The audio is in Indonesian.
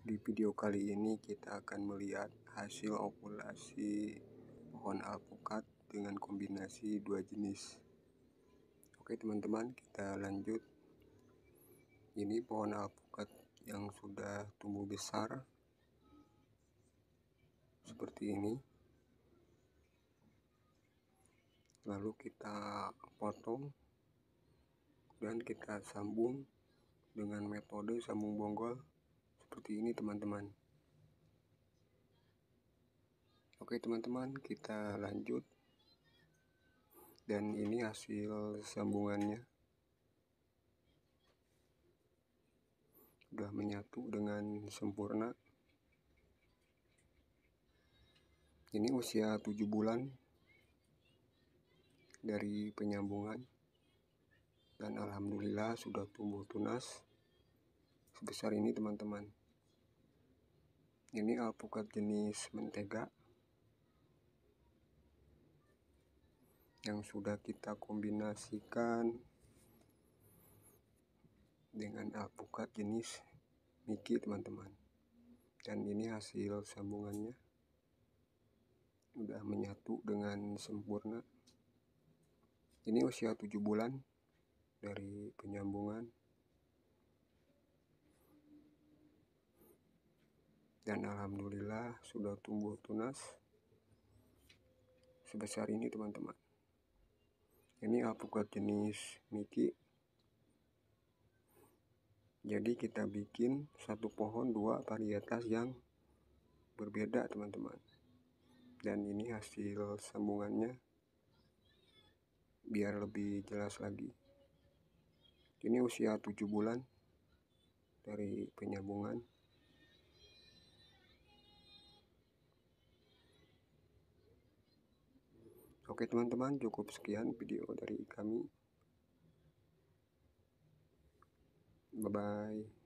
Di video kali ini kita akan melihat hasil okulasi pohon alpukat dengan kombinasi dua jenis. Oke teman-teman, kita lanjut. Ini pohon alpukat yang sudah tumbuh besar seperti ini. Lalu kita potong dan kita sambung dengan metode sambung bonggol seperti ini teman-teman. Oke teman-teman kita lanjut. Dan ini hasil sambungannya. Sudah menyatu dengan sempurna. Ini usia 7 bulan dari penyambungan. Dan alhamdulillah sudah tumbuh tunas sebesar ini teman-teman ini alpukat jenis mentega yang sudah kita kombinasikan dengan alpukat jenis Miki teman-teman. Dan ini hasil sambungannya sudah menyatu dengan sempurna. Ini usia 7 bulan dari penyambungan dan alhamdulillah sudah tumbuh tunas sebesar ini teman-teman. Ini alpukat jenis Miki jadi kita bikin satu pohon dua varietas yang berbeda teman-teman. Dan ini hasil sambungannya biar lebih jelas lagi. Ini usia 7 bulan dari penyambungan Oke teman-teman cukup sekian video dari kami. Bye bye